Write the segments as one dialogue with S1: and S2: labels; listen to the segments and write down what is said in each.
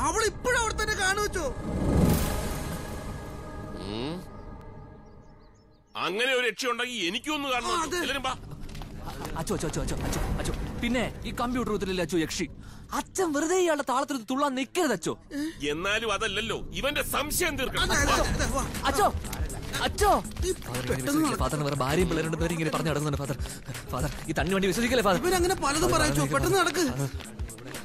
S1: അവൾ ഇപ്പോഴും അവിടെ തന്നെ കാണുവച്ചോ
S2: അങ്ങനെ ഒരു രക്ഷ ഉണ്ടെങ്കിൽ എനിക്കൊന്ന് കാണണം
S3: അച്ചോ. അച്ചോ അച്ചോ അച്ചോ അച്ചോ പിന്നെ ഈ കമ്പ്യൂട്ടർ ഒത്തിരില്ല അച്ചോ യക്ഷി? അച്ഛൻ വെറുതെ ഇയാളുടെ താളത്തിൽ തുള്ളാൻ നിൽക്കരുത് അച്ചോ.
S2: എന്നാലും അതല്ലല്ലോ. ഇവന്റെ സംശയം തീർക്കണം.
S3: അച്ചോ അച്ചോ ഫാദറിന് വേറെ ഭാര്യയും പിള്ളേരുടെ പേര് ഇങ്ങനെ പറഞ്ഞു നടക്കുന്നുണ്ട് ഫാദർ ഫാദർ ഈ തണ്ണി വണ്ടി വിശ്വസിക്കല്ലേ ഫാദർ
S1: അങ്ങനെ പലതും പറയച്ചോ പെട്ടെന്ന് നടക്ക്.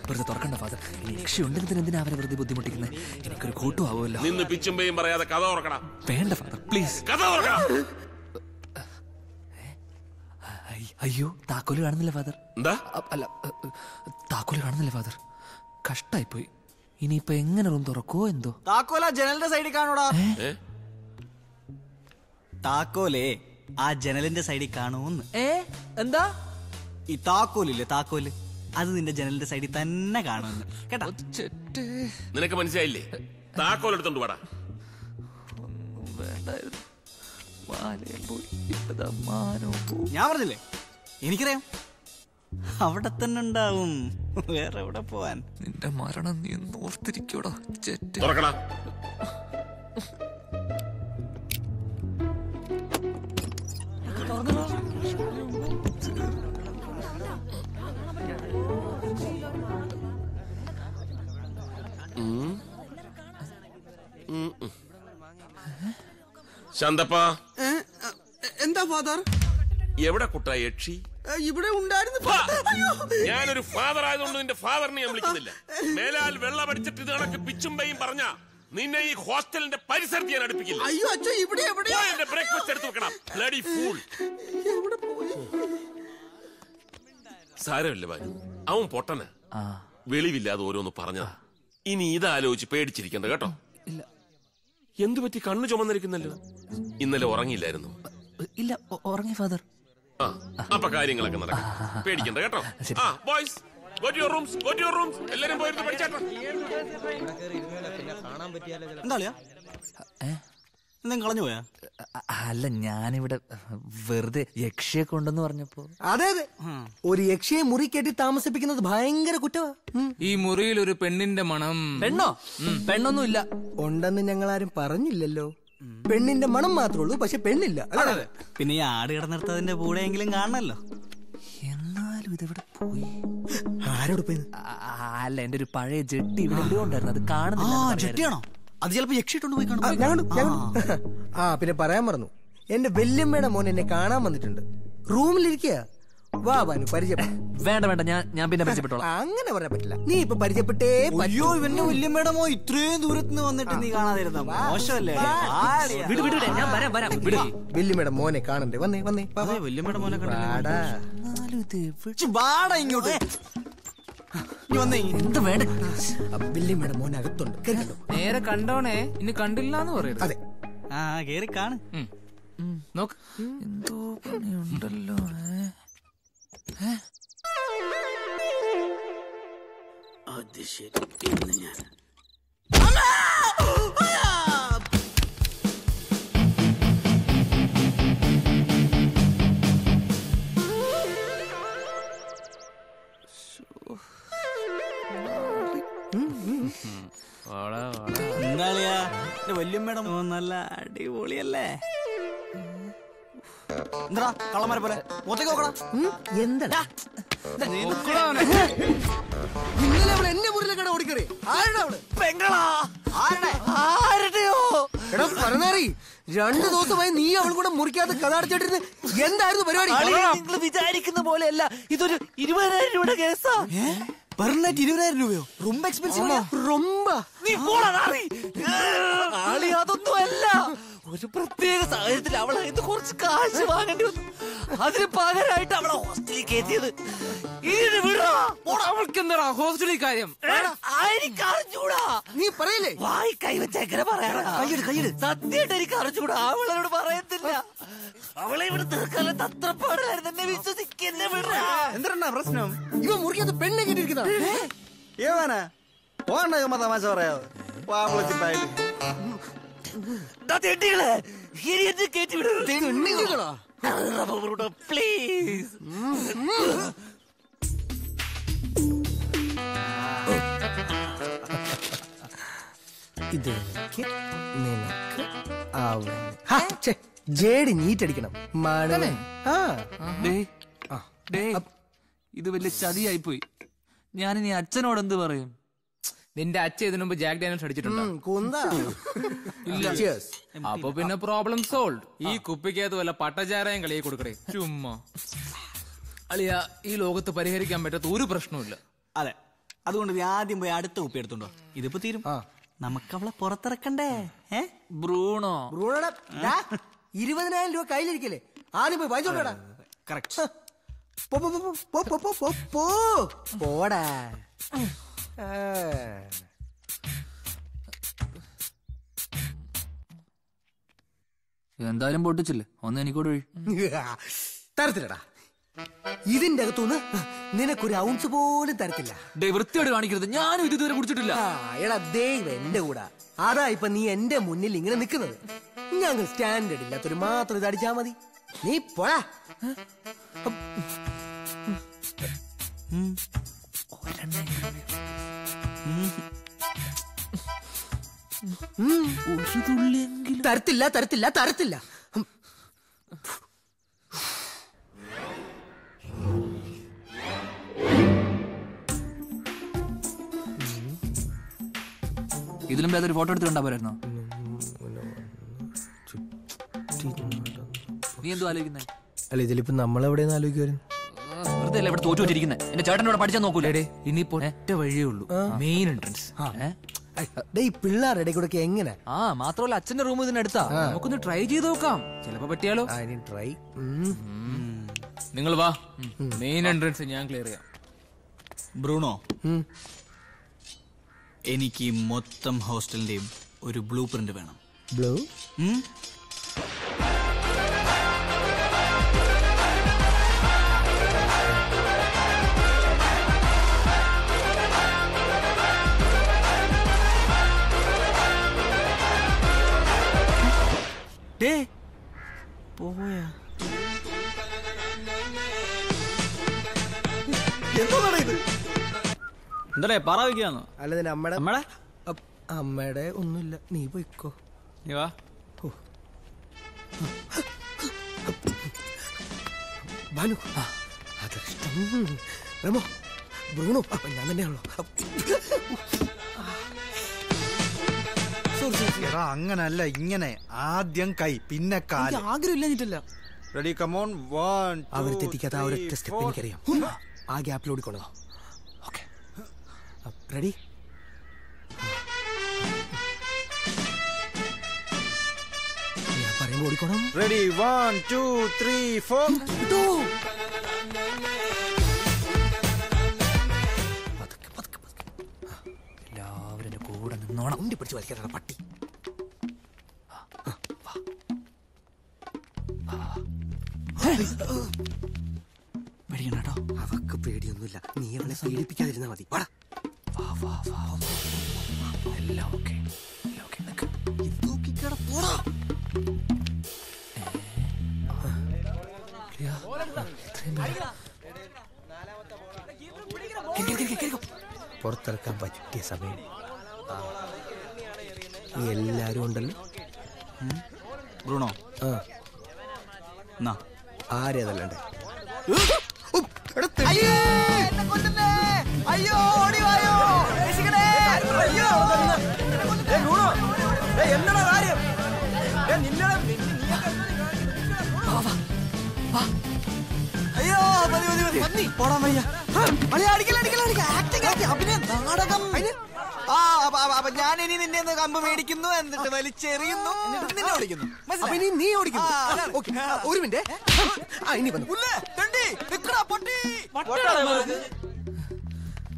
S3: വെറുതെ തുറക്കണ്ട ഫാദർ രക്ഷയുണ്ടെങ്കിൽ തന്നെ എന്തിനാ അവരെ വെറുതെ ബുദ്ധിമുട്ടിക്കുന്നത് എനിക്കൊരു കൂട്ടും ആവുമല്ലോ.
S2: നിന്ന് പിച്ചുമ്പയും പറയാതെ കഥ ഉറക്കടാ
S3: വേണ്ട ഫാദർ പ്ലീസ്
S2: കഥ തുറക്കണം.
S3: അയ്യോ താക്കോൽ കാണുന്നില്ല ഫാദർ
S2: എന്താ?
S3: അല്ല താക്കോൽ കാണുന്നില്ല ഫാദർ കഷ്ടായി പോയി ഇനിയിപ്പൊ എങ്ങനെ റൂം തുറക്കോ എന്തോ?
S4: താക്കോല ജനലിന്റെ സൈഡിൽ കാണൂടാ. താക്കോലേ ആ ജനലിന്റെ സൈഡിൽ കാണൂന്ന്.
S3: ഏ? എന്താ?
S4: ഈ താക്കോലില്ലേ താക്കോൽ? അത് നിന്റെ ജനലിന്റെ സൈഡിൽ തന്നെ കാണുന്നു കേട്ടാ?
S2: നിനക്ക് മനസ്സിലായില്ലേ? താക്കോൽ എടുത്തോണ്ട് വാടാ.
S4: ഞാൻ പറഞ്ഞില്ലേ? എനിക്കറിയാം. അവിടെ തന്നെ ഉണ്ടാവും. വേറെ എവിടെ പോവാൻ?
S3: നിന്റെ മരണം നീ ഓർത്തിരിക്കോടാ ചെറ്റ്.
S2: തുറക്കടാ. ഉം. ശാന്തപ്പ.
S1: എന്താ ഫാദർ?
S2: എവിടെ കുട്ടാ യക്ഷി?
S1: ഇവിടെ ഉണ്ടായിരുന്നു
S2: ഞാനൊരു ഫാദർ ആയതുകൊണ്ട് നിന്റെ ഫാദറിനെ ഞാൻ വിളിക്കുന്നില്ല. മേലാൽ വെള്ളമടിച്ചിട്ട് ഇത് കണക്ക് പിച്ചുമ്പയും പറഞ്ഞ നിന്നെ ഈ ഹോസ്റ്റലിന്റെ പരിസരത്ത് ഞാൻ അടുപ്പിക്കില്ല.
S1: അയ്യോ അച്ഛൻ ഇവിടെ എവിടെ
S2: എന്റെ ബ്രേക്ക്ഫാസ്റ്റ് എടുത്ത് വെക്കണം. ബ്ലഡി ഫൂൾ സാരമില്ല ബാലു അവൻ പൊട്ടന്. വെളിവില്ലാതെ ഓരോന്ന് പറഞ്ഞതാ. ഇനി ഇതാലോചിച്ച് പേടിച്ചിരിക്കണ്ട കേട്ടോ.
S3: ഇല്ല.
S2: എന്തു പറ്റി കണ്ണു ചുമന്നിരിക്കുന്നല്ലോ? ഇന്നലെ ഉറങ്ങിയില്ലായിരുന്നു.
S3: ഇല്ല ഉറങ്ങി ഫാദർ.
S2: ആ അപ്പൊ കാര്യങ്ങളൊക്കെ നടക്കും. പേടിക്കണ്ട കേട്ടോ. ആ ബോയ്സ് റൂംസ് റൂംസ് എല്ലാരും പോയിരുന്നു പഠിച്ചാട്ടോ.
S4: എന്താ എന്തെങ്കിലും കളഞ്ഞു പോയാ?
S3: അല്ല ഞാനിവിടെ വെറുതെ യക്ഷിയെ കൊണ്ടെന്ന് പറഞ്ഞപ്പോ.
S5: അതെ അതെ. ഒരു യക്ഷിയെ മുറി കെട്ടി താമസിപ്പിക്കുന്നത് ഭയങ്കര കുറ്റവാ.
S6: ഈ മുറിയിൽ ഒരു പെണ്ണിന്റെ മണം.
S3: പെണ്ണോ? പെണ്ണൊന്നും ഇല്ല
S5: ഉണ്ടെന്ന് ഞങ്ങൾ ആരും പറഞ്ഞില്ലല്ലോ. പെണ്ണിന്റെ മണം മാത്രമേ ഉള്ളൂ പക്ഷെ പെണ്ണില്ല?
S4: പിന്നെ ഈ ആട് കിടന്നിടത്തതിന്റെ കൂടെ എങ്കിലും കാണണല്ലോ.
S3: എന്നാലും ഇതെവിടെ പോയി?
S5: ആരോട് പോയി?
S3: അല്ല എന്റെ ഒരു പഴയ ജെട്ടി ഇവിടെ ഉണ്ടായിരുന്നു അത് കാണുന്നില്ല
S4: ആ ജെട്ടിയാണോ? അത് ചിലപ്പോ യക്ഷിട്ടുണ്ട് പോയി കാണും
S5: ആ, പിന്നെ പറയാൻ മറന്നു. എന്റെ വല്യമ്മയുടെ മോൻ എന്നെ കാണാൻ വന്നിട്ടുണ്ട്. റൂമിലിരിക്കുക വാ ബാനു പരിചയപ്പെടാം.
S3: വേണ്ട വേണ്ട ഞാൻ ഞാൻ പിന്നെ പരിചയപ്പെട്ടോളാം.
S5: അങ്ങനെ പറയാൻ പറ്റില്ല. നീ ഇപ്പൊ പരിചയപ്പെട്ടേ പയ്യോ
S4: അയ്യോ ഇവന്റെ വല്യമ്മയുടെ മോ ഇത്രയും ദൂരത്ത് നിന്ന് വന്നിട്ട് നീ കാണാതിരുന്ന? മോശമല്ലേ?
S3: വിടു വിട് ഞാൻ വരാം വരാം. വിട്.
S5: വല്യമ്മയുടെ മോനെ കാണണ്ടേ? വന്നേ വന്നേ.
S4: വല്യമ്മയുടെ മോനെ
S5: വാടാ.
S4: ഇങ്ങോട്ട്.
S3: എന്ത് വേണ്ട.
S5: വല്യമ്മയുടെ മോൻ അകത്തുണ്ട്. കേട്ടോ
S6: നേരെ കണ്ടോണേ. ഇനി കണ്ടില്ല എന്ന് പറയരുത്.
S5: അതെ.
S4: ആ കേറി കാണ്.
S6: നോക്ക്.
S3: എന്തോ പണിയുണ്ടല്ലോ?
S1: അത് ശരി ഞാൻ
S4: എന്താളിയാ? വല്യമ്മയുടെ നല്ല അടിപൊളിയല്ലേ? എന്താ കള്ളന്മാരെ പോലെ? മുഖത്തേക്ക് നോക്കടാ.
S5: എന്താ. ഇന്നലെ അവൾ എന്നെ മുറിയിലെ കട ഓടിക്കറി. ആരുടെ അവൾ?
S4: പെങ്ങളാ. ആരുടെ?
S5: ആരുടെയോ? എടാ പറഞ്ഞറി രണ്ടു ദിവസമായി നീ അവൾ കൂടെ മുറിക്കാതെ കഥ അടച്ചിട്ടിരുന്ന് എന്തായിരുന്നു പരിപാടി?
S3: നിങ്ങൾ വിചാരിക്കുന്ന പോലെയല്ല. ഇതൊരു ഇരുപതിനായിരം രൂപയുടെ കേസാ.
S4: ഇരുപതിനായിരം രൂപയോ? റൂം എക്സ്പെൻസീവ്
S5: റൊമ്പ.
S3: നീ അതൊന്നും അല്ല ഒരു പ്രത്യേക സാഹചര്യത്തിൽ അവളെ കുറച്ച് കാശ് വാങ്ങേണ്ടി വന്നു. അതിന് പകരമായിട്ട് അവളെ ഹോസ്റ്റലിൽ കയറ്റിയത്. ഇതിന് വിടാ
S6: അവൾക്ക് എന്താ ഹോസ്റ്റലിൽ കാര്യം?
S3: എനിക്ക് അറിഞ്ഞൂടാ?
S5: നീ പറയില്ലേ?
S3: വായി കൈവച്ച എങ്ങനെ പറയാനാ
S4: കൈയ്യെടു, കൈയ്യെടു.
S3: സത്യമായിട്ട് എനിക്ക് അറിഞ്ഞൂടാ. അവളോട് പറയത്തില്ല. അവളെ ഇവിടെ തീർക്കാനുള്ള തത്രപ്പാടിലായിരുന്നു എന്നെ വിശ്വസിക്കുന്ന വിടാ
S4: എന്താ പ്രശ്നം?
S5: ഇവ മുറിക്കാത്ത പെണ്ണെ കേട്ടിരിക്കുന്ന
S4: ഏവാനാ പോകണ്ട തമാശ പറയാതെ
S3: തെണ്ടികളെ.
S5: തെണ്ടികളാ?
S3: പ്ലീസ്
S5: നിനക്ക് അവന് ജേഡി നീറ്റടിക്കണം.
S3: ഡേ ഇത് വലിയ ചതിയായി പോയി ഞാനിനി അച്ഛനോട് എന്ത് പറയും?
S6: നിന്റെ അച്ഛ ഇതിനു മുമ്പ് ജാക്ക് ഡാനിയൽസ് അടിച്ചിട്ടുണ്ടോ?
S5: Cheers.
S6: അപ്പൊ പിന്നെ പ്രോബ്ലം സോൾവ് ഈ കുപ്പിക്കകത്ത് വല്ല പട്ടചാരായം കളിയെ കൊടുക്കണേ. ചുമ്മാ. അളിയ ഈ ലോകത്ത് പരിഹരിക്കാൻ പറ്റാത്ത ഒരു പ്രശ്നവുമില്ല.
S4: അതെ. അതുകൊണ്ട് നീ ആദ്യം പോയി അടുത്ത കുപ്പി എടുത്തുണ്ടോ ഇതിപ്പോ തീരും. നമുക്കവളെ പുറത്തിറക്കണ്ടേ? ഏ?
S3: ബ്രൂണോ?
S5: ബ്രൂണോടാ, ഇരുപതിനായിരം രൂപ കയ്യിലിരിക്കല്ലേ. ആദ്യം പോയി വാങ്ങിച്ചോണ്ടാ
S4: കറക്റ്റ്
S5: പോ പോ, പോ, പോ, പോ, പോ, പോ, പോ. പോടാ.
S3: എന്തായാലും പൊട്ടിച്ചില്ലേ? ഒന്ന് എനിക്കോട് വഴി
S5: തരത്തില്ലടാ. ഇതിന്റെ അകത്തുനിന്ന് നിനക്കൊരു ഔൺസ് പോലും തരത്തില്ല.
S3: വൃത്തിയോട് കാണിക്കരുത്. ഞാനും ഇത് ഇതുവരെ കുടിച്ചിട്ടില്ല.
S5: എടാ ദൈവം എന്റെ കൂടെ. അതാ ഇപ്പൊ നീ എന്റെ മുന്നിൽ ഇങ്ങനെ നിൽക്കുന്നത്. ഞങ്ങൾ സ്റ്റാൻഡേർഡ് ഇല്ലാത്തൊരു മാത്രം ഇത് അടിച്ചാ മതി. നീ പോടാ. തരത്തില്ല തരത്തില്ല തരത്തില്ല. ഉം.
S3: ഇതിലും ഏതൊരു ഒരു ഫോട്ടോ എടുത്തിട്ടുണ്ടാ പോരായിരുന്നോ? നീ എന്തോ ആലോചിക്കുന്നേ?
S5: അല്ല ഇതിലിപ്പോ നമ്മളെവിടെയെന്ന് ആലോചിക്കുമായിരുന്നു
S3: വെറുതെ അല്ലേ ഇവിടെ തോറ്റു വെച്ചിരിക്കുന്നത് എന്റെ ചേട്ടനോട് പഠിച്ചാൽ നോക്കൂലേ.
S6: ഇനിയിപ്പോ ഒറ്റ വഴിയേ ഉള്ളൂ. മെയിൻ എൻട്രൻസ്
S5: പിള്ളേരുടെ കൂടെ എങ്ങനെ?
S3: ആ മാത്രമല്ല അച്ഛന്റെ റൂം ഇതിനടുത്താ
S6: നമുക്കൊന്ന് ട്രൈ ചെയ്ത് നോക്കാം. ചിലപ്പോ പറ്റിയാലോ?
S5: ട്രൈ
S6: നിങ്ങൾ വാ. മെയിൻ എൻട്രൻസ് ഞാൻ ക്ലിയർ ചെയ്യാം.
S4: ബ്രൂണോ? എനിക്ക് മൊത്തം ഹോസ്റ്റലിന്റെയും ഒരു ബ്ലൂ പ്രിന്റ് വേണം.
S5: ബ്ലൂ
S4: ഡേ പോയാ എന്താ പറ വയ്ക്കാന്നോ
S5: അല്ല
S4: അമ്മടെ?
S5: അപ്പ് അമ്മയുടെ ഒന്നുമില്ല. നീ പോയിക്കോ.
S4: നീ വാ.
S5: ഭാനു അതിഷ്ടം റമോ ബ്രൂണോ ഞാൻ തന്നെയാണല്ലോ.
S7: എടാ അങ്ങനല്ല ഇങ്ങനെ ആദ്യം കൈ പിന്നെ
S4: ഇല്ലാഞ്ഞിട്ടല്ല
S7: ready come on one
S5: hour തെറ്റിക്കാത്ത ആ ഒരൊറ്റ സ്റ്റെപ്പ് എനിക്കറിയാം. ആ ഗ്യാപ്പിൽ ഓടിക്കോളൂ ഓക്കെ റെഡി ഞാൻ പറയുമ്പോൾ ഓടിക്കോണം?
S7: Ready one two three four
S3: എല്ലാവരും കൂടെ നിന്നോണം.
S5: ഉണ്ടി പിടിച്ച് വലിക്കാനാണ് പട്ടി.
S3: പേടിക്കണം
S5: അവക്ക് പേടിയൊന്നുമില്ല. നീ അവളെ പേടിപ്പിക്കാതിരുന്നാ മതി. വാടാ.
S3: എല്ലാം ഓക്കെ. എല്ലാം ഓക്കെ. നിക്ക്.
S5: പുറത്തിറക്കാൻ പറ്റിയ സമയം. നീ എല്ലാരും ഉണ്ടല്ലോ?
S4: ബ്രൂണോ?
S5: ആ.
S4: എന്നാ?
S5: ആരെ അതല്ലാണ്ട്?
S4: അയ്യോ മതി മതി മതി. മതി. പോടാൻ വയ്യ ആ അപ്പൊ- അപ്പൊ- അപ്പൊ ഞാൻ ഇനി നിന്നെ ഒന്ന് കമ്പ് മേടിക്കുന്നു എന്നിട്ട് വലിച്ചെറിയുന്നു എന്നിട്ട് നിന്നെ ഓടിക്കുന്നു
S5: അപ്പൊ ഇനി നീ ഒരു മിനിറ്റ്. ആ ഇനി വന്നു.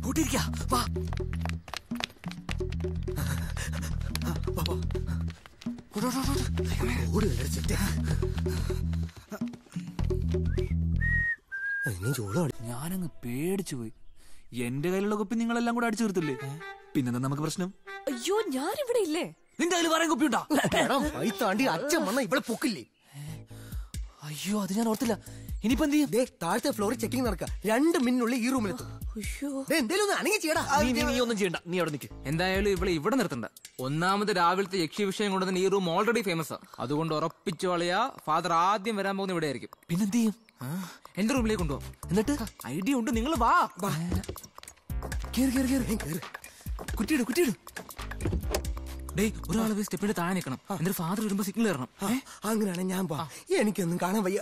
S3: കൂട്ടിയിരിക്കാ വാ. ഞാനങ്ങ് പേടിച്ചു പോയി. എന്റെ കയ്യിലുള്ള കുപ്പി നിങ്ങളെല്ലാം കൂടെ അടിച്ചു തീർത്തില്ലേ? പിന്നെന്താ നമുക്ക് പ്രശ്നം?
S8: അയ്യോ ഞാൻ ഇവിടെ ഇല്ലേ?
S3: നിന്റെ കയ്യിൽ പറയാൻ കുപ്പി ഉണ്ടാ
S5: ഈ താണ്ടി അച്ഛൻ വന്ന ഇവിടെ പൊക്കില്ലേ?
S3: അയ്യോ അത് ഞാൻ ഓർത്തില്ല. ഇനിയിപ്പോ എന്ത് ചെയ്യും?
S5: താഴത്തെ ഫ്ലോറിൽ ചെക്കിംഗ് നടക്കുക രണ്ട് മിനിറ്റുള്ളിൽ ഈ റൂമിലെത്തും
S8: അയ്യോ.
S5: ദേ, എന്തേലും ഒന്ന് അണങ്ങി ചെയ്യടാ.
S3: നീ ഒന്നും ചെയ്യണ്ട. നീ അവിടെ നിൽക്ക്
S6: എന്തായാലും ഇവിടെ ഇവിടെ നിർത്തണ്ട. ഒന്നാമത് രാവിലത്തെ യക്ഷി വിഷയം കൊണ്ട് തന്നെ ഈ റൂം ഓൾറെഡി ഫേമസ് അതുകൊണ്ട് ഉറപ്പിച്ചു കളയാ ഫാദർ ആദ്യം വരാൻ പോകുന്ന ഇവിടെ ആയിരിക്കും.
S3: പിന്നെന്ത് ചെയ്യും?
S6: എന്റെ റൂമിലേക്ക് കൊണ്ടുപോകും
S3: എന്നിട്ട്?
S6: ഐഡിയ ഉണ്ട്. നിങ്ങൾ വാ.
S3: കേറി കേറി കേറി. കുറ്റിയിട് കുറ്റിയിട്.
S6: ഡേ ഒരാൾ പോയി സ്റ്റെപ്പിന്റെ താഴെ നിൽക്കണം. എന്നിട്ട് ഫാദർ വരുമ്പോ സിഗ്നൽ തരണം?
S5: അങ്ങനെയാണ് ഞാൻ പോ എനിക്കൊന്നും കാണാൻ വയ്യ.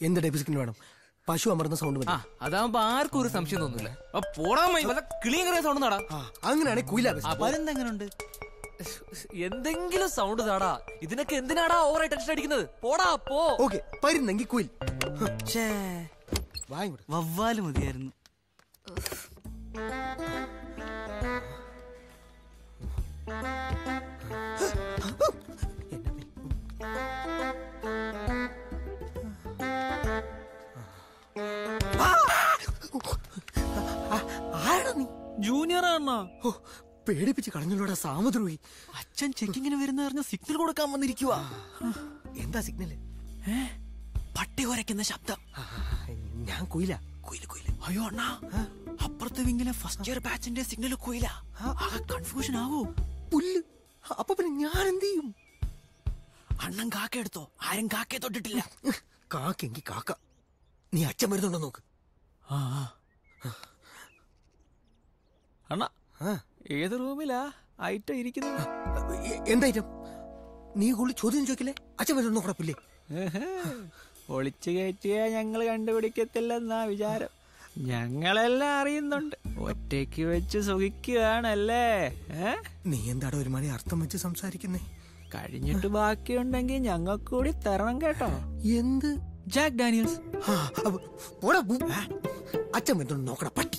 S5: എന്ത് ടൈപ്പ് സിഗ്നൽ വേണം? പശു അമർന്ന സൗണ്ട് മതി.
S6: അതാവുമ്പോ ആർക്കും ഒരു സംശയം തോന്നില്ല അപ്പൊ പോടാ മൈ വല്ല കിളിയും കറിയ സൗണ്ട് നാടാ.
S5: അങ്ങനെയാണെങ്കിൽ കുയില
S3: അവരെന്തെങ്ങനുണ്ട് എന്തെങ്കിലും സൗണ്ട് താടാ. ഇതിനൊക്കെ എന്തിനാടാ ഓവർ ടെൻഷൻ അടിക്കുന്നത്? പോടാ പോ.
S5: ഓക്കെ പരുന്നെങ്കിൽ കുയിൽ.
S4: വവ്വാൽ മതിയായിരുന്നു.
S5: പേടിപ്പിച്ച് കളഞ്ഞല്ലോടാ സാമദ്രോഹി.
S4: അച്ഛൻ ചെക്കിങ്ങിന് വരുന്ന പറഞ്ഞ സിഗ്നൽ കൊടുക്കാൻ വന്നിരിക്കുക
S5: എന്താ സിഗ്നൽ
S4: പട്ടി കുരയ്ക്കുന്ന ശബ്ദം.
S5: ഞാൻ കുയില.
S4: കുയിൽ കുയിൽ. അയ്യോ അണ്ണാ. അപ്പുറത്തെ വിങ്ങിലെ ഫസ്റ്റ് ഇയർ ബാച്ചിന്റെ സിഗ്നൽ കുയില. കൺഫ്യൂഷൻ ആവൂ.
S5: പുല്ല്. അപ്പൊ പിന്നെ ഞാൻ എന്ത് ചെയ്യും
S4: അണ്ണൻ കാക്ക എടുത്തോ? ആരും കാക്കയെ തൊട്ടിട്ടില്ല.
S5: കാക്കെങ്കി കാക്ക. നീ അച്ഛൻ വരുന്നുണ്ടോ നോക്ക്.
S4: അണ്ണ ഏത് റൂമിലാ ഐറ്റം ഇരിക്കുന്നത്?
S5: എന്തായിട്ടും നീ കൂടുതൽ ചോദ്യം ചോദിക്കില്ലേ? അച്ഛൻ വരുന്നുണ്ടോ നോക്കണ പുല്ലേ
S4: ഒളിച്ചു കയറ്റിയ ഞങ്ങൾ കണ്ടുപിടിക്കത്തില്ലെന്നാ വിചാരം. ഞങ്ങളെല്ലാം അറിയുന്നുണ്ട്. ഒറ്റയ്ക്ക് വെച്ച് സുഖിക്കുകയാണല്ലേ?
S5: നീ എന്താടാ ഒരു മണി അർത്ഥം വെച്ച് സംസാരിക്കുന്നേ?
S4: കഴിഞ്ഞിട്ട് ബാക്കിയുണ്ടെങ്കിൽ ഞങ്ങൾക്ക് കൂടി തരണം കേട്ടോ.
S5: എന്ത്?
S4: Jack Daniels.
S5: അച്ഛൻ നോക്കണ പട്ടി.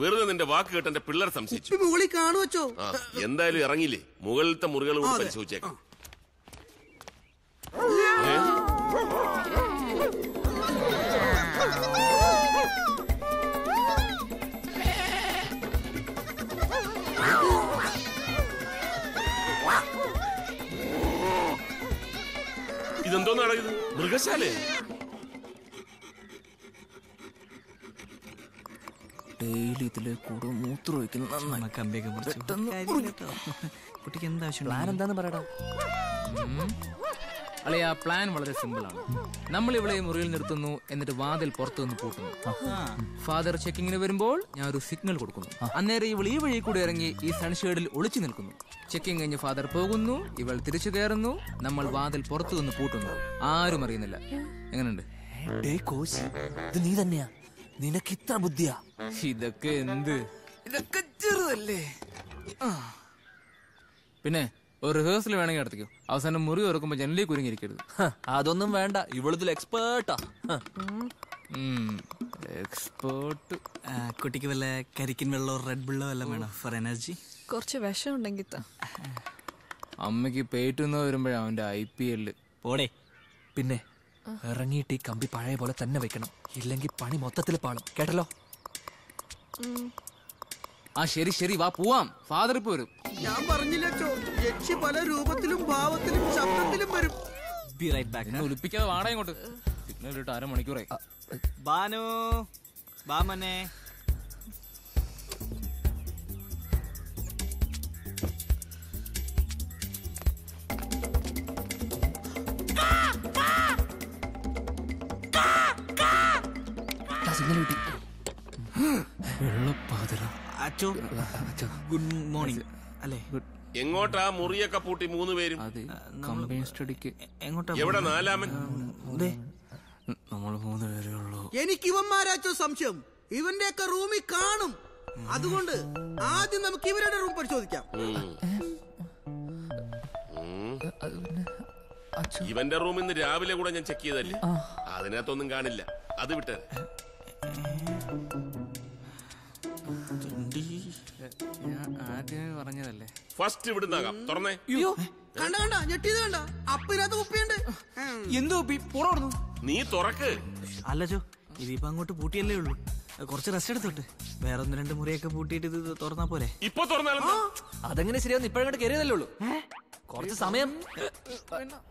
S2: വെറുതെ നിന്റെ വാക്ക് കേട്ട് എന്റെ പിള്ളേർ സംശയിച്ചു.
S1: മുകളിൽ കാണുവച്ചോ?
S2: ആ എന്തായാലും ഇറങ്ങില്ലേ മുകളിലത്തെ മുറികൾ കൂടി പരിശോധിച്ചേക്കാം. മൃഗശാലേ
S6: ഡെയിലി ഇതിലെ കൂടെ മൂത്രം ഒഴിക്കുന്നത് നന്നായി.
S4: കമ്പിയൊക്കെ മുറിച്ചു കുട്ടിക്ക് എന്താ ആവശ്യം
S3: പ്ലാൻ എന്താന്ന് പറയടാ.
S6: അല്ലെ ആ പ്ലാൻ വളരെ സിമ്പിൾ ആണ്. നമ്മൾ ഇവിടെ മുറിയിൽ നിർത്തുന്നു എന്നിട്ട് വാതിൽ പുറത്തു നിന്ന് പൂട്ടുന്നു ഫാദർ ചെക്കിങ്ങിന് വരുമ്പോൾ ഞാൻ ഒരു സിഗ്നൽ കൊടുക്കുന്നു. അന്നേരം ഇവൾ ഈ വഴി കൂടി ഇറങ്ങി ഈ സൺഷേഡിൽ ഒളിച്ചു നിൽക്കുന്നു. ചെക്കിങ് കഴിഞ്ഞ് ഫാദർ പോകുന്നു ഇവൾ തിരിച്ചു കയറുന്നു നമ്മൾ വാതിൽ പുറത്തു നിന്ന് പൂട്ടുന്നു. ആരും അറിയുന്നില്ല. എങ്ങനെയുണ്ട്?
S3: നീ തന്നെയാ. നിനക്ക് ഇത്ര ബുദ്ധിയാ.
S6: ഇതൊക്കെ എന്ത്? ഇതൊക്കെ ചെറുതല്ലേ. പിന്നെ? ഒരു റിഹേഴ്സൽ വേണമെങ്കിൽ നടത്തിക്കോ. അവസാനം മുറി തുറക്കുമ്പോ ജനലിൽ കുരുങ്ങിയിരിക്കരുത്.
S3: ഹ, അതൊന്നും വേണ്ട. ഇവളിതിൽ എക്സ്പേർട്ടാ
S6: എക്സ്പേർട്ട്
S4: കുട്ടിക്ക് വല്ല കരിക്കിൻ വെള്ളമോ റെഡ് ബുള്ളോ വല്ലതും വേണം ഫോർ എനർജി
S8: കുറച്ച് വിഷം ഉണ്ടെങ്കിൽ താ
S6: അമ്മയ്ക്ക് പേറ്റുന്ന വരുമ്പോഴാ അവന്റെ ഐ പി എല്ല്
S4: പോടെ
S3: പിന്നെ ഇറങ്ങിയിട്ട് ഈ കമ്പി പഴയ പോലെ തന്നെ വെക്കണം. ഇല്ലെങ്കിൽ പണി മൊത്തത്തിൽ പാളും. കേട്ടല്ലോ?
S6: ആ ശരി ശരി വാ പോവാം. ഫാദർ ഇപ്പൊ വരും.
S1: ഞാൻ പറഞ്ഞില്ലച്ചോ യക്ഷി പല രൂപത്തിലും ഭാവത്തിലും ശബ്ദത്തിലും വരും.
S4: ബി റൈറ്റ് ബാക്ക്
S6: എന്നെ ഒലിപ്പിക്കാതെ വാടാ ഇങ്ങോട്ട്. സിഗ്നൽ ഇട്ട് അരമണിക്കൂറായി.
S4: ബാനു ബാ അച്ചോ ഗുഡ് മോർണിംഗ് അല്ലേ?
S2: എങ്ങോട്ടാ മുറിയൊക്കെ പൂട്ടി മൂന്ന് പേരും?
S6: കമ്പനി സ്റ്റഡിക്ക്
S4: എങ്ങോട്ടാ
S2: എവിടെ നാലാമൻ?
S4: ദേ,
S6: നമ്മൾ മൂന്ന് പേരേ ഉള്ളൂ.
S1: എനിക്ക് ഇവന്മാരാച്ചോ സംശയം. ഇവന്റെയൊക്കെ റൂമിൽ കാണും. അതുകൊണ്ട് ആദ്യം നമുക്ക് ഇവരുടെ റൂം പരിശോധിക്കാം.
S2: ഇവന്റെ റൂം ഇന്ന് രാവിലെ കൂടെ ഞാൻ ചെക്ക് ചെയ്തല്ലേ? അതിനകത്തൊന്നും കാണില്ല. അത് വിട്ടേ
S6: ഞാൻ ആദ്യമേ പറഞ്ഞതല്ലേ
S2: ഫസ്റ്റ് ഇവിടുന്നാകാം തുറന്നേ
S1: കണ്ട കണ്ട ഞെട്ടിയത് കണ്ട. അപ്പിനകത്ത് കുപ്പിയുണ്ട്.
S6: എന്തോ പുറന്നു
S2: നീ തുറക്ക്.
S4: അല്ല ചോ ഇതിപ്പോ അങ്ങോട്ട് പൂട്ടിയല്ലേ ഉള്ളൂ. കുറച്ച് റെസ്റ്റ് എടുത്തോട്ട്. വേറെ ഒന്ന് രണ്ട് മുറിയൊക്കെ പൂട്ടിയിട്ട് ഇത് തുറന്നാ പോലെ
S2: ഇപ്പൊ തുറന്നാലും
S3: അതെങ്ങനെ ശരിയാന്ന് ഇപ്പഴങ്ങോട്ട് കയറിയതല്ലേ ഉള്ളൂ. കുറച്ച് സമയം.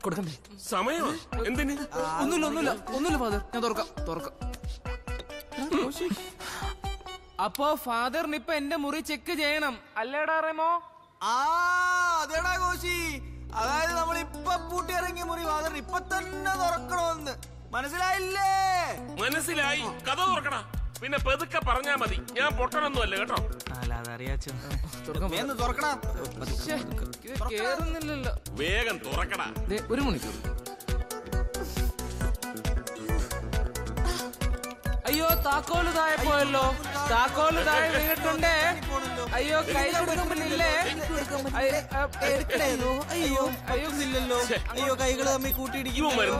S3: കൊടുക്കണ്ടേ
S2: സമയം എന്തിന്?
S6: ഒന്നുമില്ല ഒന്നുമില്ല ഒന്നുമില്ല ഫാദർ. ഞാൻ തുറക്കാം തുറക്കാം. അപ്പോ ഫാദറിന് ഇപ്പൊ എന്റെ മുറി ചെക്ക് ചെയ്യണം. അല്ലേടാ റെമോ?
S4: ആ അതേടാ കോശി. അതായത് നമ്മൾ ഇപ്പൊ പൂട്ടിയിറങ്ങിയ മുറി ഫാദർ ഇപ്പൊ തന്നെ തുറക്കണമെന്ന്. മനസ്സിലായില്ലേ?
S2: മനസ്സിലായി. കഥ തുറക്കണ പിന്നെ പെതുക്കെ പറഞ്ഞാ മതി. ഞാൻ കേട്ടോ?
S4: അല്ല അതറിയാച്ചോ തുറക്കടാ.
S6: കേറുന്നില്ലല്ലോ.
S2: വേഗം തുറക്കടാ.
S6: ദേ, ഒരു മണിക്കൂർ. അയ്യോ താക്കോൽ താഴെ പോയല്ലോ. താക്കോൽ താഴെ വീണിട്ടുണ്ട്. അയ്യോ കൈ കൊടുക്കുമ്പോഴില്ലേ
S4: എടുക്കണേതോ അയ്യോ.
S6: അയ്യോ ഇല്ലല്ലോ
S4: അയ്യോ കൈകൾ തമ്മിൽ
S2: കൂട്ടിയിടിക്കുന്നില്ലല്ലോ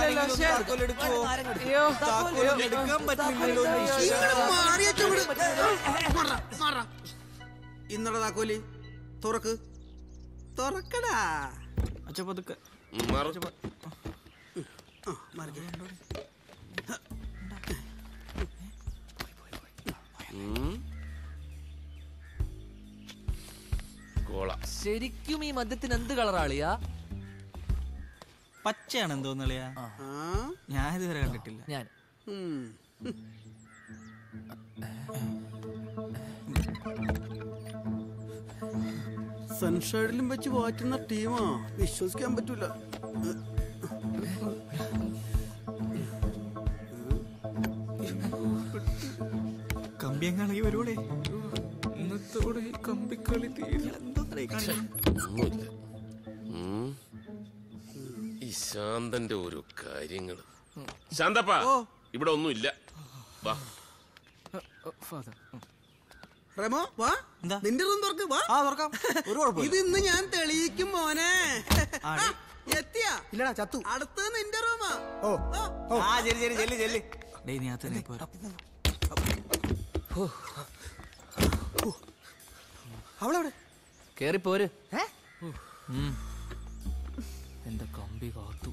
S4: അയ്യോ താക്കോൽ താക്കോൽ എടുക്കാൻ പറ്റില്ലല്ലോ.
S1: ഇന്നടാ താക്കോലി തുറക്ക്. തുറക്കടാ.
S4: അച്ഛ പതുക്കെ.
S2: ഉം, മാറ്.
S1: ആ, മാറിക്കേ.
S3: ശരിക്കും ഈ മദ്യത്തിന് എന്ത് കളറാളിയാ
S4: പച്ചയാണെന്ന്
S1: എന്തോന്നളിയാ
S4: ഞാൻ ഇതുവരെ കണ്ടിട്ടില്ല
S3: ഞാൻ.
S1: സൺഷൈഡിലും വെച്ച് വാറ്റുന്ന ടീമാ വിശ്വസിക്കാൻ പറ്റൂല
S4: കമ്പിയങ്ങാണെങ്കിൽ വരൂടെ
S6: ഇന്നത്തോടെ ഈ കമ്പിക്കളി.
S2: ഈ ശാന്തന്റെ ഓരോ കാര്യങ്ങൾ ശാന്തപ്പ ഇവിടെ ഒന്നുമില്ല. വാ.
S1: റെമോ വാ.
S4: എന്താ?
S1: നിന്റെ റൂം തുറക്ക് വാ.
S4: ആ തുറക്കാം. ഒരു കുഴപ്പം
S1: ഇത് ഇന്ന് ഞാൻ തെളിയിക്കും മോനെ. എത്തിയാ?
S5: ഇല്ലടാ ചത്തു.
S1: അടുത്തത് നിന്റെ റൂമാ.
S5: ഓ.
S1: ആ,
S4: ആ ശരി ശരി ചെല്ലി ചെല്ലി. ഡേ നീ അത് തന്നെ പോരാ.
S5: അവളെവിടെ
S3: കേറിപ്പോര്. എന്റെ കമ്പി കാത്തു.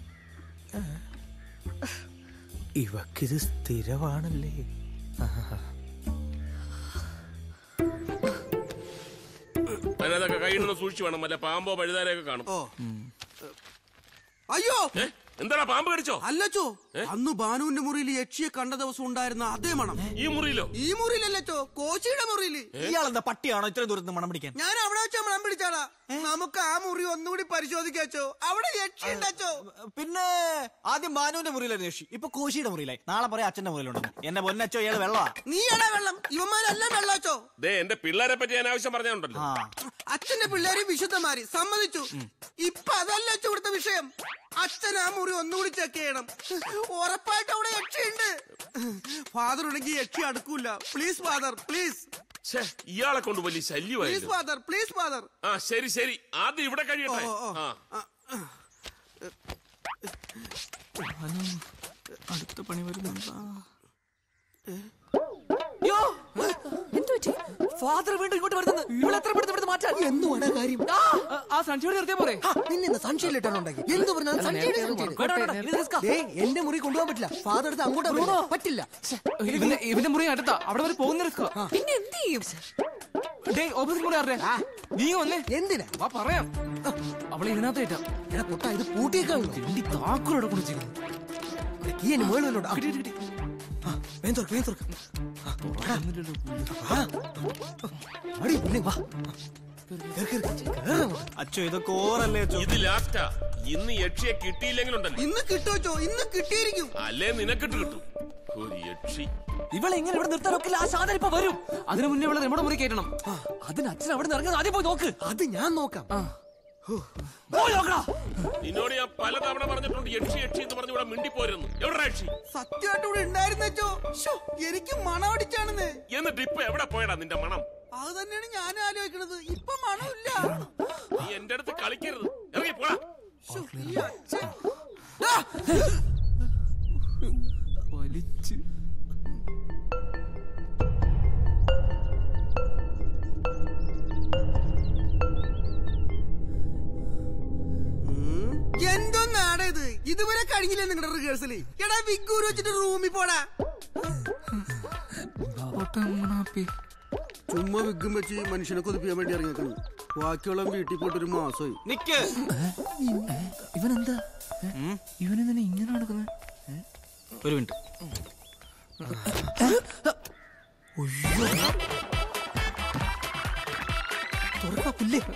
S5: ഇവക്കിത് സ്ഥിരമാണല്ലേ?
S2: അതിനകത്തൊക്കെ കൈയിടുന്ന സൂക്ഷിച്ചു വേണം. വല്ല പാമ്പോ പഴുതാനൊക്കെ കാണും.
S1: അയ്യോ!
S2: ഏ? എന്താടാ പാമ്പ് കടിച്ചോ?
S1: അല്ലച്ചോ അന്ന് ബാനുവിന്റെ മുറിയിൽ യക്ഷിയെ കണ്ട ദിവസം ഉണ്ടായിരുന്ന അതേ മണം.
S2: ഈ മുറിയിലോ?
S1: ഈ മുറിയിലല്ലച്ചോ കോശിയുടെ മുറിയിൽ.
S4: ഇയാളെന്താ പട്ടിയാണോ ഇത്രയും ദൂരത്ത് മണം പിടിക്കാൻ?
S1: ഞാൻ അവിടെ വെച്ചാ മണം പിടിച്ചാടാ നമുക്ക് ആ മുറി ഒന്നുകൂടി പരിശോധിക്കാച്ചോ അവിടെ യക്ഷി ഉണ്ടാച്ചോ
S4: പിന്നെ ആദ്യം ബാനുവിന്റെ മുറിയിലായിരുന്നു യക്ഷി. ഇപ്പൊ കോശിയുടെ മുറിയിലായി. നാളെ പറയാം അച്ഛന്റെ മുറിയിലുണ്ട് എന്നെ പൊന്നച്ചോ ഇയാൾ വെള്ളമാ
S1: നീ എടാ വെള്ളം? ഇവന്മാരെല്ലാം വെള്ളാച്ചോ
S2: ദേ എന്റെ പിള്ളേരെ പറ്റി ഞാൻ ആവശ്യം പറഞ്ഞുണ്ടല്ലോ
S4: ആ.
S1: അച്ഛന്റെ പിള്ളേരെ വിശുദ്ധമാരി. സമ്മതിച്ചു. ഇപ്പൊ അതല്ല അച്ഛൻ ഇവിടുത്തെ വിഷയം. അച്ഛൻ ആ മുറി ഒന്നുകൂടി ചെക്ക് ചെയ്യണം. ഉറപ്പായിട്ട് അവിടെ യക്ഷിയുണ്ട്. ഫാദർ ഉണ്ടെങ്കിൽ യക്ഷി അടുക്കൂല. പ്ലീസ് ഫാദർ പ്ലീസ്
S2: ഛേ ഇയാളെ കൊണ്ട് വലിയ
S1: പ്ലീസ്
S2: ശല്യമായിരുന്നു
S1: ഫാദർ പ്ലീസ് ഫാദർ
S2: ആ ശരി ശരി. ആദ്യം ഇവിടെ കഴിയട്ടെ.
S1: ഓ, ഓ.
S2: ആ.
S4: അടുത്ത പണി വരുന്നുണ്ടാ?
S3: ഫാദർ വീണ്ടും ഇങ്ങോട്ട് വരുന്നത്. ഇവിടെ എത്ര പെടുത്ത് ഇവിടുന്ന് മാറ്റാൻ?
S5: എന്തുവാണ് കാര്യം.
S3: ആ!
S6: സൺഷൈഡ് നിർത്തിയാ പോരെ?
S5: നിന്നെ നിന്നെ സംശയമില്ലിട്ടാണുണ്ടാക്കി എന്ത് പറഞ്ഞാലും. ദേ എന്റെ മുറി കൊണ്ടുപോകാൻ പറ്റില്ല. ഫാദർ എടുത്ത് അങ്ങോട്ട്. പറ്റില്ല.
S6: ഇവന്റെ ഇവന്റെ മുറി അടുത്താ. അവിടെ വരെ പോകുന്ന റിസ്ക്
S8: പിന്നെ എന്ത് ചെയ്യും
S6: ഡേ ഓപ്പോസിറ്റ് മുറി ആരുടെ? നീ വന്നേ.
S5: എന്തിനാ?
S6: വാ പറയാം. അവളെ
S5: എടാ പൊട്ട ഇത് പൂട്ടിയേക്കാണല്ലോ.
S6: എന്റെ കുടിച്ചിരുന്നു
S5: എന്നെ
S4: അച്ഛോ ഇതൊക്കെ ഓറല്ലേ അച്ഛോ?
S2: ഇത് ലാസ്റ്റാ ഇന്ന് യക്ഷിയെ കിട്ടിയില്ലെങ്കിലുണ്ടല്ലോ.
S1: ഇന്ന് കിട്ടുവച്ചോ ഇന്ന് കിട്ടിയിരിക്കും.
S2: അല്ലേ നിനക്കിട്ട് കിട്ടും. ഒരു യക്ഷി.
S3: ഇവളെ ഇങ്ങനെ ഇവിടെ നിർത്താനൊക്കില്ല ആ സാധനം ഇപ്പൊ വരും.
S6: അതിനു മുന്നേ ഇവിടെ നമ്മുടെ മുറി കയറ്റണം.
S3: അതിന് അച്ഛൻ അവിടെ നിന്ന് ഇറങ്ങുന്നത് ആദ്യം പോയി നോക്ക്.
S5: അത് ഞാൻ നോക്കാം.
S2: നിന്നോട് ഞാൻ പലതവണ പറഞ്ഞിട്ടുണ്ട് യക്ഷി യക്ഷി എന്ന് പറഞ്ഞ് ഇവിടെ മിണ്ടിപ്പോരുന്നു എവിടെ യക്ഷി
S1: സത്യമായിട്ട് ഇവിടെ ഉണ്ടായിരുന്നച്ചോ ശ്ശോ, എനിക്ക് മണം അടിച്ചാണെന്ന്
S2: എന്നിട്ട് ഇപ്പൊ എവിടെ പോയടാ നിന്റെ മണം?
S1: അത് തന്നെയാണ് ഞാൻ ആലോചിക്കണത്. ഇപ്പൊ മണമില്ല.
S2: നീ എന്റെ അടുത്ത് കളിക്കരുത്. ഇറങ്ങി പോടാ.
S1: എന്തൊന്നാണ് ഇത്? ഇതുവരെ കഴിഞ്ഞില്ലേ നിങ്ങളുടെ റിഹേഴ്സൽ എടാ വിഗൂര് വെച്ചിട്ട് റൂമിൽ പോടാ. ചുമ്മാ വിഗും വെച്ച് മനുഷ്യനെ കൊതിപ്പിക്കാൻ വേണ്ടി ഇറങ്ങിയേക്കണം. ബാക്കിയുള്ള വീട്ടിൽ പോയിട്ട് ഒരു മാസമായി.
S4: നിക്ക്.
S6: ഇവനെന്താ? ഇവനെന്തിനാ ഇങ്ങനെ നടക്കുന്നത്?
S4: ഒരു മിനിറ്റ്.
S5: പുല്ലേ.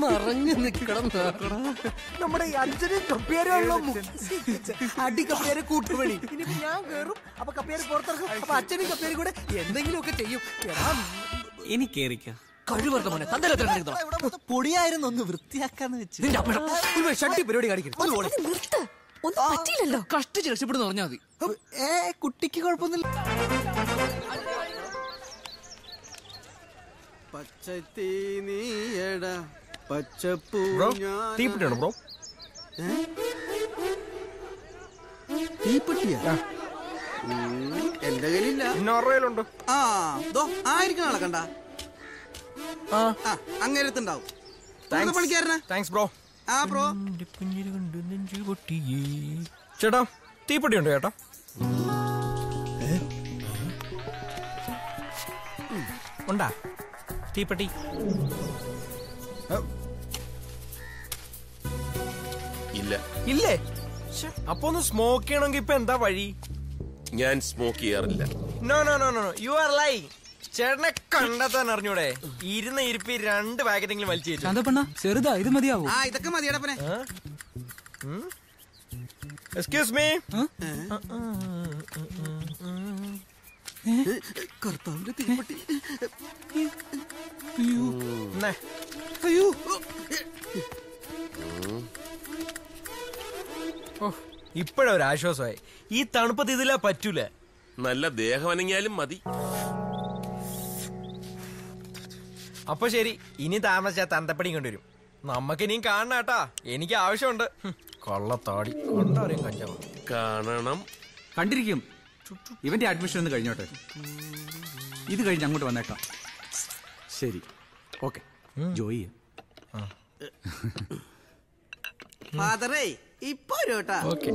S5: മറഞ്ഞു നമ്മുടെ കപ്പിയാരുള്ള അടി കപ്പിയാരെ കൂട്ടുപണി ഇനി ഞാൻ കേറും അപ്പൊ കപ്പിയാര് പുറത്തിറക്കും അപ്പൊ അച്ഛനും കപ്പിയാരും കൂടെ എന്തെങ്കിലും ഒക്കെ ചെയ്യും. എടാ,
S4: ഇനി കേറിക്ക.
S5: മോനെ പൊടിയായിരുന്നു ഒന്ന് വൃത്തിയാക്കാന്ന് വെച്ചു. ഷട്ടി പരിപാടി കാണിക്കരുത്. ഒന്ന്
S8: പറ്റിയില്ലല്ലോ.
S6: കഷ്ടിച്ച് രക്ഷപ്പെടുന്ന പറഞ്ഞാൽ മതി.
S5: ഏ കുട്ടിക്ക് കുഴപ്പമൊന്നുമില്ല.
S1: പച്ചത്തീ നീയട പച്ചപ്പൂ
S9: ബ്രോ
S1: തീപ്പെട്ടിയാ? എന്റെ കയ്യിലില്ല.
S9: നോർവേയിലുണ്ട്
S1: ആ ദോ ആയിരിക്കണ കണ്ട.
S9: ആ.
S1: ആ അങ്ങേരത്തുണ്ടാവും. പണിക്കാരനാ
S9: താങ്ക്സ് ബ്രോ
S1: ആ ബ്രോ.
S9: ചേട്ടാ തീപ്പെട്ടി ഉണ്ടോ ചേട്ടാ? ഉണ്ടാ? തീപ്പെട്ടി
S2: ഇല്ല.
S9: ഇല്ലേ? അപ്പൊ ഒന്ന് സ്മോക്ക് ചെയ്യണമെങ്കിൽ ഇപ്പൊ എന്താ വഴി?
S2: ഞാൻ സ്മോക്ക് ചെയ്യാറില്ല.
S9: No no no no you are lie ചേട്ടനെ കണ്ടെത്താൻ അറിഞ്ഞൂടെ? ഇരുന്ന ഇരിപ്പി രണ്ട് പാക്കറ്റെങ്കിലും വലിച്ചു കയറ്റും.
S6: ശാന്തപ്പണ്ണ ചെറുതാ ഇത് മതിയാവോ?
S1: ആ ഇതൊക്കെ മതിയടപ്പനെ
S9: എക്സ്ക്യൂസ് മീ
S1: കർത്താവിന്റെ തീപ്പെട്ടി.
S9: അയ്യോ. ഈ തണുപ്പത്ത് ഇതിലാ പറ്റൂല.
S2: നല്ല ദേഹം അനങ്ങിയാലും മതി.
S9: അപ്പൊ ശരി ഇനി താമസിച്ചാ തന്തപ്പടിയും കൊണ്ടുവരും. നമുക്കിനിയും കാണണം കേട്ടാ എനിക്ക് ആവശ്യമുണ്ട്. കൊള്ളത്താടി. കഞ്ചാവ്.
S2: കാണണം.
S10: കണ്ടിരിക്കും. ഇവന്റെ അഡ്മിഷൻ ഒന്ന് കഴിഞ്ഞോട്ടെ. ഇത് കഴിഞ്ഞ് അങ്ങോട്ട് വന്നേക്കാം. ശരി. ഓക്കെ. ജോയി.
S1: ഫാദറേ ഇപ്പോ ഒരു കേട്ടാ.
S9: ഓക്കെ.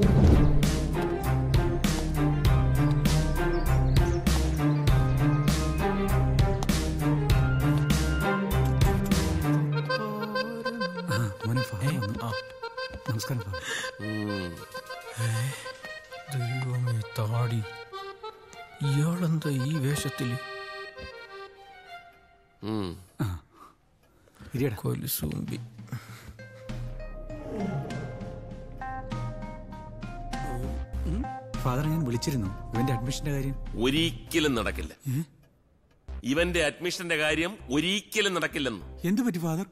S9: ഇയാളെന്താ ഈ
S10: വേഷത്തിൽ
S9: കൊലുസൂമ്പി
S10: ഫാദർ ഞാൻ വിളിച്ചിരുന്നു. ഇവന്റെ അഡ്മിഷന്റെ കാര്യം?
S2: ഒരിക്കലും നടക്കില്ല. ഇവന്റെ അഡ്മിഷന്റെ കാര്യം ഒരിക്കലും നടക്കില്ലെന്ന്.
S10: എന്തു പറ്റി ഫാദർ?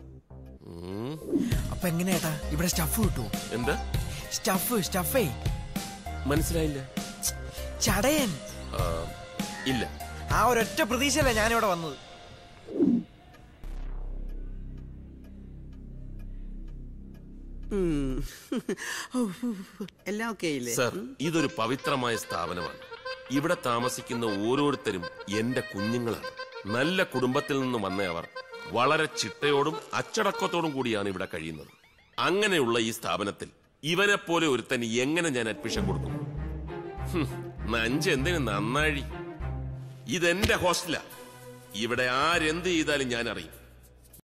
S9: അപ്പൊ എങ്ങനെയാട്ടാ ഇവിടെ സ്റ്റഫ് കിട്ടുമോ
S2: എന്താ?
S9: സ്റ്റഫ് സ്റ്റഫേ.
S2: മനസ്സിലായില്ല.
S9: ചടയൻ.
S2: ഇല്ല.
S9: ആ ഒരൊറ്റ പ്രതീക്ഷയല്ല ഞാനിവിടെ വന്നത്.
S1: എല്ലാം ഓക്കെ ഇല്ലേ
S2: സർ ഇതൊരു പവിത്രമായ സ്ഥാപനമാണ്. ഇവിടെ താമസിക്കുന്ന ഓരോരുത്തരും എന്റെ കുഞ്ഞുങ്ങളാണ്. നല്ല കുടുംബത്തിൽ നിന്ന് വന്ന അവർ വളരെ ചിട്ടയോടും അച്ചടക്കത്തോടും കൂടിയാണ് ഇവിടെ കഴിയുന്നത്. അങ്ങനെയുള്ള ഈ സ്ഥാപനത്തിൽ ഇവനെ പോലെ ഒരുത്തന് എങ്ങനെ ഞാൻ അഡ്മിഷൻ കൊടുക്കും? നഞ്ച് എന്തിന് നന്നാഴി ഇതെന്റെ ഹോസ്റ്റലാ. ഇവിടെ ആരെന്ത് ചെയ്താലും ഞാൻ അറിയും